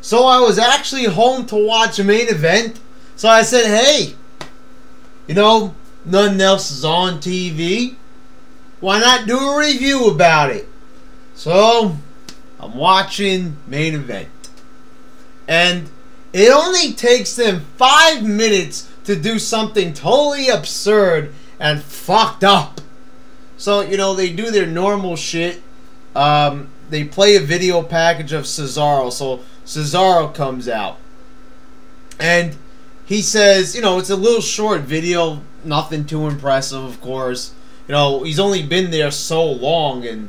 So I was actually home to watch a main event. So I said, hey, you know, nothing else is on TV. Why not do a review about it? So I'm watching main event. And it only takes them five minutes to do something totally absurd and fucked up. So, you know, they do their normal shit. Um, they play a video package of Cesaro. So Cesaro comes out. And he says, you know, it's a little short video, nothing too impressive, of course. You know, he's only been there so long and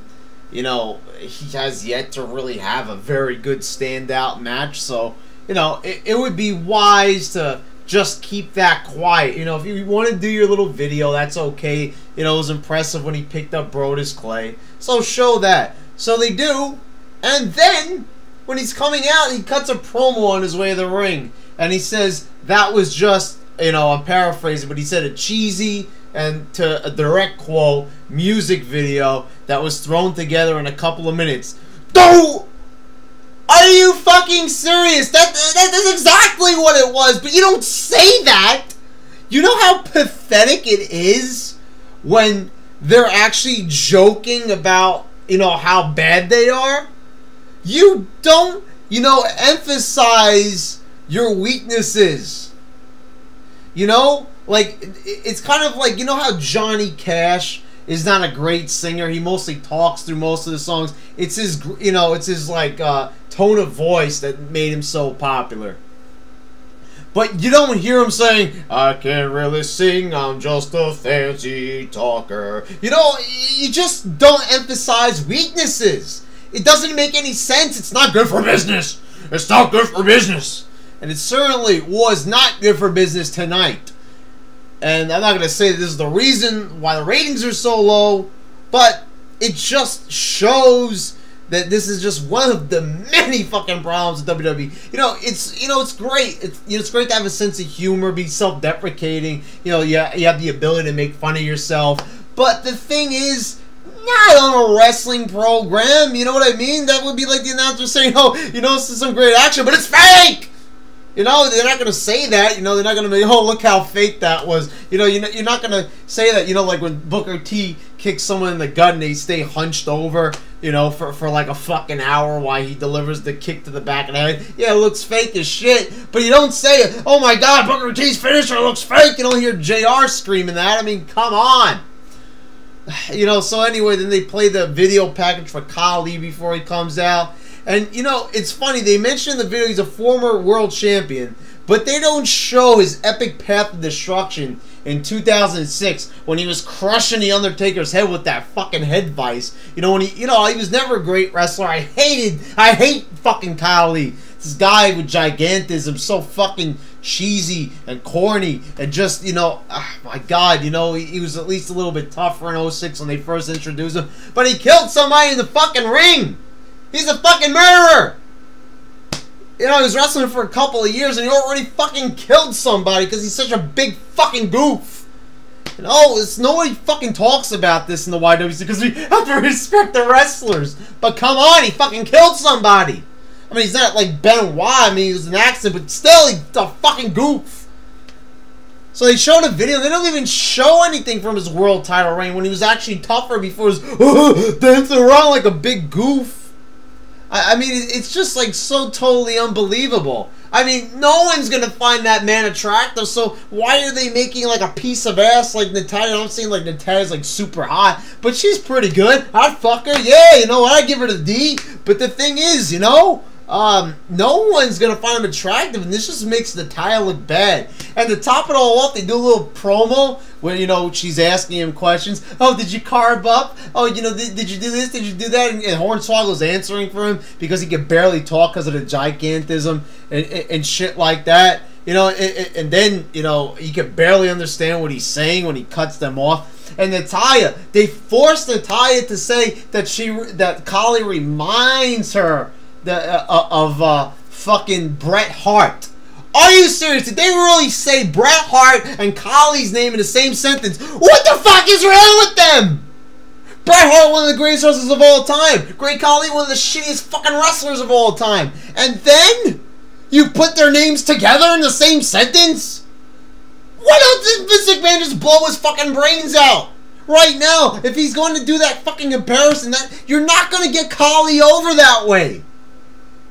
you know, he has yet to really have a very good standout match. So, you know, it, it would be wise to just keep that quiet. You know, if you want to do your little video, that's okay. You know, it was impressive when he picked up Brodus Clay. So show that. So they do. And then, when he's coming out, he cuts a promo on his way to the ring. And he says that was just, you know, I'm paraphrasing, but he said a cheesy and to a direct quote music video that was thrown together in a couple of minutes. Don't are you fucking serious? That, that that's exactly what it was, but you don't say that. You know how pathetic it is when they're actually joking about, you know, how bad they are? You don't, you know, emphasize your weaknesses. You know, like it's kind of like you know how Johnny Cash is not a great singer. He mostly talks through most of the songs. It's his, you know, it's his like uh, tone of voice that made him so popular. But you don't hear him saying, I can't really sing, I'm just a fancy talker. You know, you just don't emphasize weaknesses. It doesn't make any sense. It's not good for business. It's not good for business. And it certainly was not good for business tonight. And I'm not going to say this is the reason why the ratings are so low, but it just shows that this is just one of the many fucking problems with WWE. You know, it's you know it's great. It's you know, it's great to have a sense of humor, be self-deprecating. You know, yeah, you have the ability to make fun of yourself. But the thing is, not on a wrestling program. You know what I mean? That would be like the announcer saying, "Oh, you know, this is some great action, but it's fake." You know, they're not going to say that. You know, they're not going to be, oh, look how fake that was. You know, you you're not going to say that. You know, like when Booker T kicks someone in the gut and they stay hunched over, you know, for, for like a fucking hour while he delivers the kick to the back of the head. Yeah, it looks fake as shit. But you don't say oh my god, Booker T's finisher looks fake. You don't hear JR screaming that. I mean, come on. You know, so anyway, then they play the video package for Khali before he comes out. And you know, it's funny, they mentioned in the video he's a former world champion, but they don't show his epic path of destruction in 2006 when he was crushing the Undertaker's head with that fucking head vice. You know, when he, you know, he was never a great wrestler. I hated, I hate fucking Khali. This guy with gigantism, so fucking cheesy and corny and just, you know, oh my God, you know, he, he was at least a little bit tougher in 06 when they first introduced him. But he killed somebody in the fucking ring. He's a fucking murderer! You know, he was wrestling for a couple of years and he already fucking killed somebody because he's such a big fucking goof. And oh, it's nobody fucking talks about this in the YWC because we have to respect the wrestlers. But come on, he fucking killed somebody. I mean, he's not like Benoit. I mean, he was an accident, but still, he's a fucking goof. So they showed a video. They don't even show anything from his world title reign when he was actually tougher before he was dancing around like a big goof. I, I mean, it's just like so totally unbelievable. I mean, no one's gonna find that man attractive. So why are they making like a piece of ass like Natalya? I'm saying like Natalya's like super hot, but she's pretty good. I'd fuck her. Yeah, you know what? I'd give her the D. But the thing is, you know, um, no one's gonna find him attractive, and this just makes Natalya look bad. And to top it all off, they do a little promo where you know she's asking him questions. Oh, did you carve up? Oh, you know, did, did you do this? Did you do that? And, and Hornswoggle's answering for him because he can barely talk because of the gigantism and, and, and, shit like that. You know, and, and then you know he can barely understand what he's saying when he cuts them off and Natalya. They forced Natalya to say that she that Khali reminds her the, uh, uh, of uh, fucking Bret Hart. Are you serious? Did they really say Bret Hart and Khali's name in the same sentence? What the fuck is wrong with them? Bret Hart, one of the greatest wrestlers of all time. Great Khali, one of the shittiest fucking wrestlers of all time. And then You put their names together in the same sentence? Why don't this Vince McMahon just blow his fucking brains out? Right now, if he's going to do that fucking comparison, that you're not going to get Khali over that way.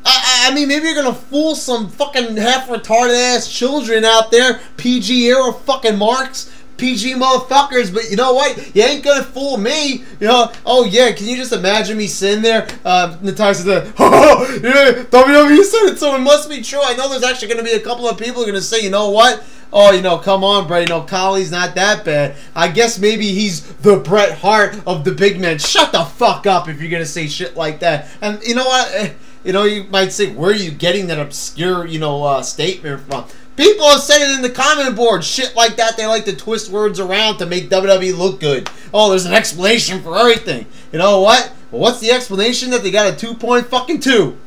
I, I mean, maybe you're gonna fool some fucking half retarded ass children out there, PG era fucking marks, PG motherfuckers, but you know what? You ain't gonna fool me. You know, oh yeah, can you just imagine me sitting there? Uh, Natasha said, oh, yeah, WWE said it, so it must be true. I know there's actually gonna be a couple of people gonna say, you know what? Oh, you know, come on, Bret. You know, Khali's not that bad. I guess maybe he's the Bret Hart of the big men. Shut the fuck up if you're gonna say shit like that. And you know what? You know, you might say, where are you getting that obscure, you know, uh, statement from? People have said it in the comment board. Shit like that. They like to twist words around to make WWE look good. Oh, there's an explanation for everything. You know what? Well, what's the explanation that they got a two point fucking two?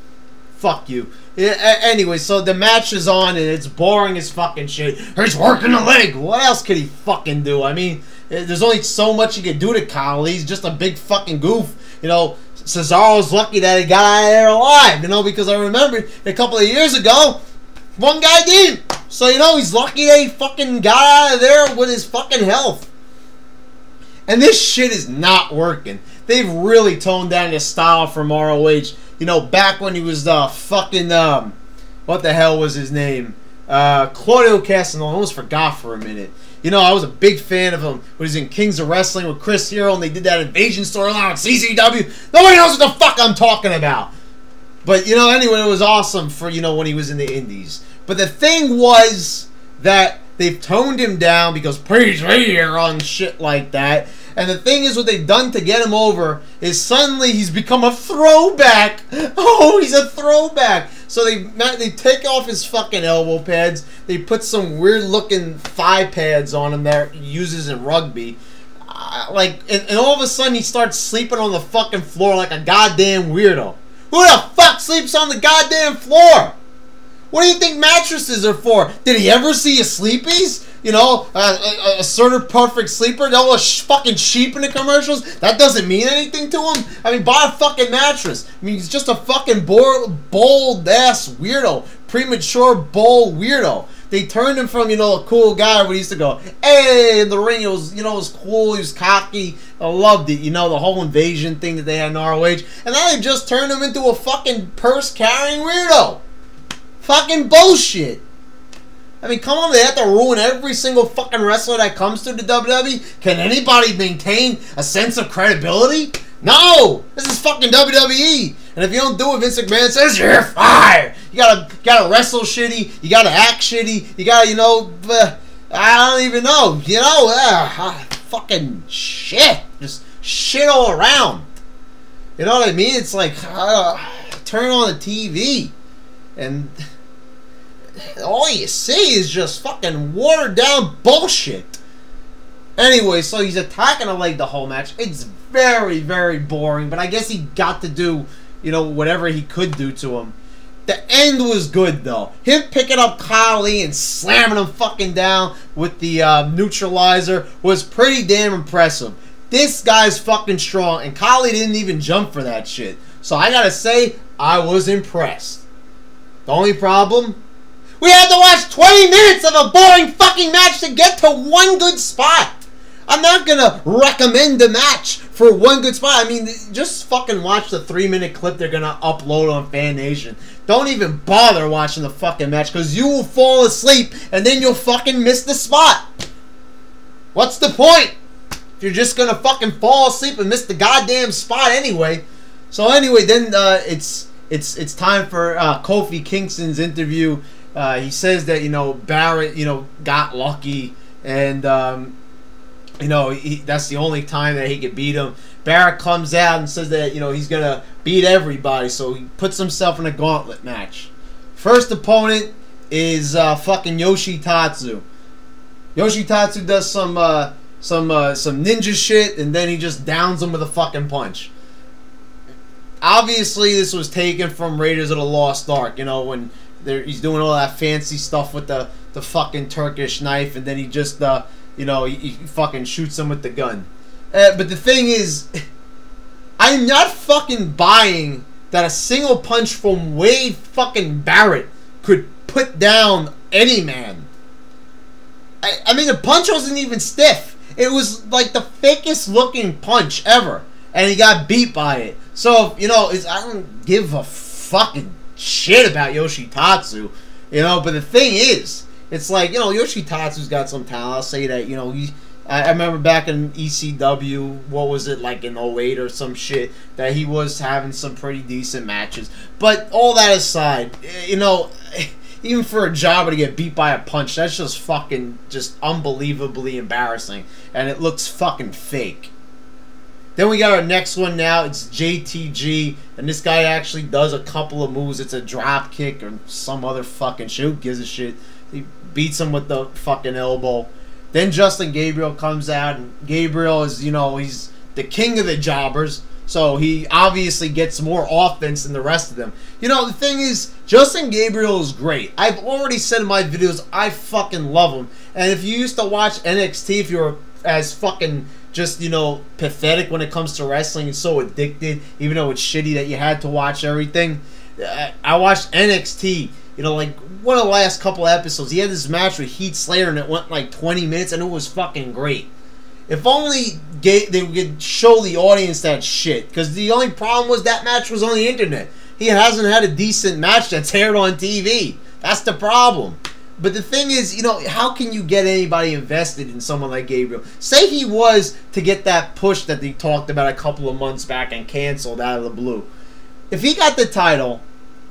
Fuck you. Yeah, anyway, so the match is on and it's boring as fucking shit. He's working the leg. What else could he fucking do? I mean, eh, there's only so much you can do to Khali. He's just a big fucking goof. You know, Cesaro's lucky that he got out of there alive, you know, because I remember a couple of years ago, one guy did. So, you know, he's lucky that he fucking got out of there with his fucking health. And this shit is not working. They've really toned down his style from ROH. You know, back when he was the fucking, um, what the hell was his name? Uh, Claudio Castagnoli. I almost forgot for a minute. You know, I was a big fan of him when he was in Kings of Wrestling with Chris Hero, and they did that invasion storyline on CZW. Nobody knows what the fuck I'm talking about. But, you know, anyway, it was awesome for, you know, when he was in the Indies. But the thing was that they've toned him down because praise here on shit like that. And the thing is, what they've done to get him over is suddenly he's become a throwback. Oh, he's a throwback. So they they take off his fucking elbow pads. They put some weird looking thigh pads on him that he uses in rugby. Uh, like, and, and all of a sudden he starts sleeping on the fucking floor like a goddamn weirdo. Who the fuck sleeps on the goddamn floor? What do you think mattresses are for? Did he ever see a sleepies? You know, a, a, a perfect sleeper. No, a sh- fucking sheep in the commercials. That doesn't mean anything to him. I mean, buy a fucking mattress. I mean, he's just a fucking bold ass weirdo, premature bold weirdo. They turned him from you know a cool guy where he used to go, hey, in the ring. It was you know it was cool. He was cocky. I loved it. You know the whole invasion thing that they had in ROH, and now they just turned him into a fucking purse carrying weirdo. Fucking bullshit. I mean, come on, they have to ruin every single fucking wrestler that comes to the WWE? Can anybody maintain a sense of credibility? No! This is fucking WWE! And if you don't do what Vince McMahon says, you're fired! You gotta, you gotta wrestle shitty, you gotta act shitty, you gotta, you know, uh, I don't even know, you know, uh, fucking shit. Just shit all around. You know what I mean? It's like, uh, turn on the TV and all you see is just fucking watered down bullshit. Anyway, so he's attacking a leg the whole match. It's very, very boring, but I guess he got to do, you know, whatever he could do to him. The end was good though. Him picking up Khali and slamming him fucking down with the uh, neutralizer was pretty damn impressive. This guy's fucking strong, and Khali didn't even jump for that shit. So I gotta say, I was impressed. The only problem, we had to watch 20 minutes of a boring fucking match to get to one good spot. I'm not gonna recommend the match for one good spot. I mean, just fucking watch the three minute clip they're gonna upload on Fan Nation. Don't even bother watching the fucking match because you will fall asleep and then you'll fucking miss the spot. What's the point? If you're just gonna fucking fall asleep and miss the goddamn spot anyway. So anyway, then uh, it's it's it's time for uh, Kofi Kingston's interview uh, he says that you know Barrett, you know, got lucky, and um, you know he, that's the only time that he could beat him. Barrett comes out and says that you know he's gonna beat everybody, so he puts himself in a gauntlet match. First opponent is uh, fucking Yoshitatsu. Yoshitatsu does some uh, some uh, some ninja shit, and then he just downs him with a fucking punch. Obviously, this was taken from Raiders of the Lost Ark. You know when he's doing all that fancy stuff with the the fucking Turkish knife, and then he just uh, you know he, he fucking shoots him with the gun. Uh, but the thing is, I'm not fucking buying that a single punch from Wade fucking Barrett could put down any man. I, I mean, the punch wasn't even stiff. It was like the fakest looking punch ever, and he got beat by it. So you know, it's I don't give a fucking shit about Yoshitatsu, you know. But the thing is, it's like you know, Yoshitatsu's got some talent. I'll say that. You know, he. I, I remember back in ECW, what was it like in 08 or some shit, that he was having some pretty decent matches. But all that aside, eh, you know even for a jobber to get beat by a punch, that's just fucking just unbelievably embarrassing. And it looks fucking fake. Then we got our next one now. It's JTG. And this guy actually does a couple of moves. It's a drop kick or some other fucking shit. Who gives a shit? He beats him with the fucking elbow. Then Justin Gabriel comes out. And Gabriel is, you know, he's the king of the jobbers. So he obviously gets more offense than the rest of them. You know, the thing is, Justin Gabriel is great. I've already said in my videos, I fucking love him. And if you used to watch NXT, if you were as fucking just, you know, pathetic when it comes to wrestling and so addicted, even though it's shitty that you had to watch everything, uh, I watched NXT. You know, like one of the last couple episodes, he had this match with Heath Slater and it went like 20 minutes and it was fucking great. If only they could show the audience that shit. Because the only problem was that match was on the internet. He hasn't had a decent match that's aired on TV. That's the problem. But the thing is, you know, how can you get anybody invested in someone like Gabriel? Say he was to get that push that they talked about a couple of months back and canceled out of the blue. If he got the title,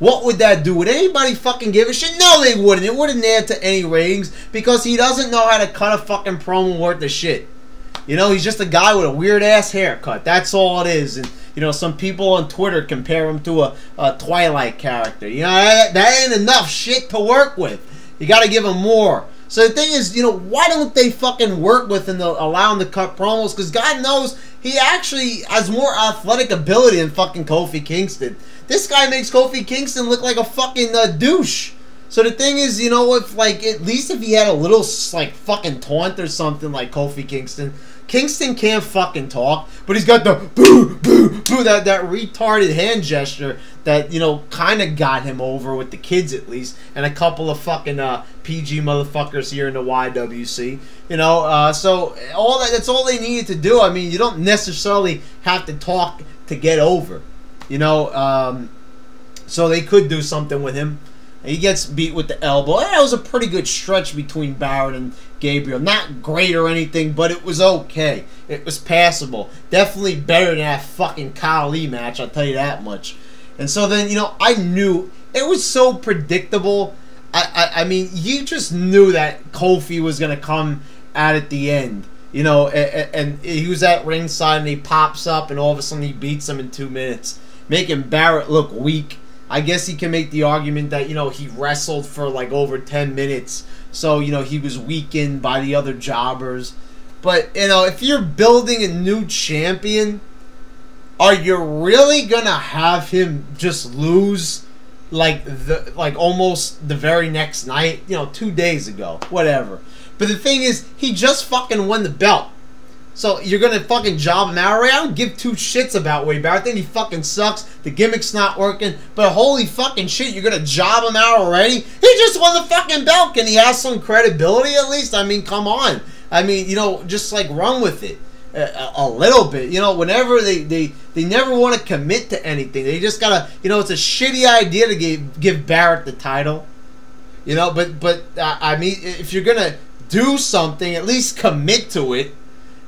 what would that do? Would anybody fucking give a shit? No, they wouldn't. It wouldn't add to any ratings because he doesn't know how to cut a fucking promo worth of shit. You know, he's just a guy with a weird ass haircut. That's all it is. And you know, some people on Twitter compare him to a, a Twilight character. You know, that, that ain't enough shit to work with. You got to give him more. So the thing is, you know, why don't they fucking work with him to allow him to cut promos? Because God knows he actually has more athletic ability than fucking Kofi Kingston. This guy makes Kofi Kingston look like a fucking uh, douche. So the thing is, you know, if like at least if he had a little like fucking taunt or something like Kofi Kingston, Kingston can't fucking talk, but he's got the boo boo boo that that retarded hand gesture that you know kind of got him over with the kids at least, and a couple of fucking uh, PG motherfuckers here in the YWC. You know, uh, so all that that's all they needed to do. I mean, you don't necessarily have to talk to get over. You know, um, so they could do something with him. He gets beat with the elbow. That was a pretty good stretch between Barrett and Gabriel. Not great or anything, but it was okay. It was passable. Definitely better than that fucking Khali match, I'll tell you that much. And so then, you know, I knew it was so predictable. I, I, I mean, you just knew that Kofi was going to come out at the end. You know, and, and he was at ringside and he pops up and all of a sudden he beats him in two minutes, making Barrett look weak I guess he can make the argument that, you know, he wrestled for like over 10 minutes. So, you know, he was weakened by the other jobbers. But, you know, if you're building a new champion, are you really going to have him just lose like the like almost the very next night, you know, 2 days ago, whatever. But the thing is, he just fucking won the belt. So you're gonna fucking job him out already? I don't give two shits about Wade Barrett. I think he fucking sucks. The gimmick's not working. But holy fucking shit, you're gonna job him out already? He just won the fucking belt. Can he have some credibility at least? I mean, come on. I mean, you know, just like run with it. A, a, little bit. You know, whenever they, they, they never want to commit to anything. They just gotta, you know, it's a shitty idea to give, give Barrett the title. You know, but, but uh, I mean, if you're gonna do something, at least commit to it.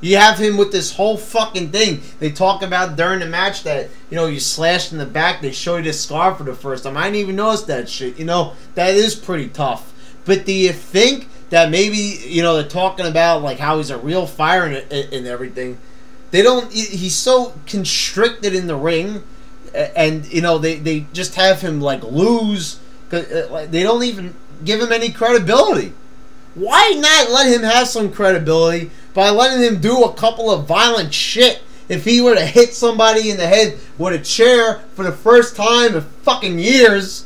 You have him with this whole fucking thing. They talk about during the match that, you know, you slashed in the back. They show you the scar for the first time. I didn't even notice that shit. You know, that is pretty tough. But do you think that maybe, you know, they're talking about, like, how he's a real fire and, and everything. They don't, he's so constricted in the ring. And, you know, they, they just have him, like, lose. Uh, they don't even give him any credibility. Why not let him have some credibility by letting him do a couple of violent shit. If he were to hit somebody in the head with a chair for the first time in fucking years,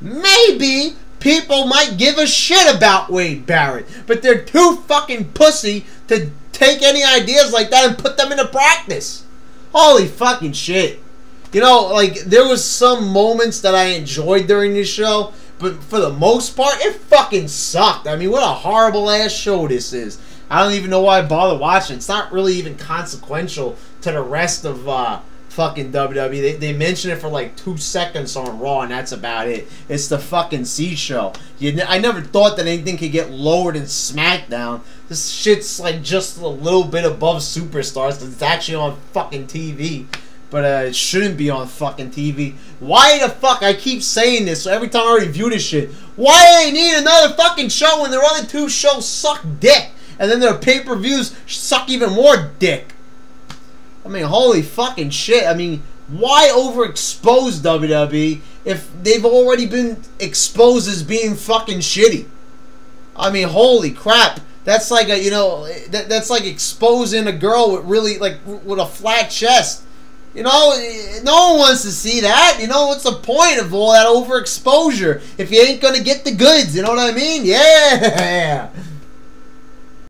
maybe people might give a shit about Wade Barrett. But they're too fucking pussy to take any ideas like that and put them into practice. Holy fucking shit. You know, like, there was some moments that I enjoyed during this show, but for the most part, it fucking sucked. I mean, what a horrible ass show this is. I don't even know why I bother watching. It's not really even consequential to the rest of uh, fucking WWE. They, they mention it for like two seconds on Raw, and that's about it. It's the fucking C show. You, I never thought that anything could get lower than SmackDown. This shit's like just a little bit above Superstars it's actually on fucking TV. But uh, it shouldn't be on fucking TV. Why the fuck? I keep saying this so every time I review this shit. Why they need another fucking show when their other two shows suck dick? And then their pay per views suck even more dick. I mean, holy fucking shit. I mean, why overexpose WWE if they've already been exposed as being fucking shitty? I mean, holy crap. That's like a, you know, that, that's like exposing a girl with really, like, with a flat chest. You know, no one wants to see that. You know, what's the point of all that overexposure if you ain't gonna get the goods? You know what I mean? Yeah.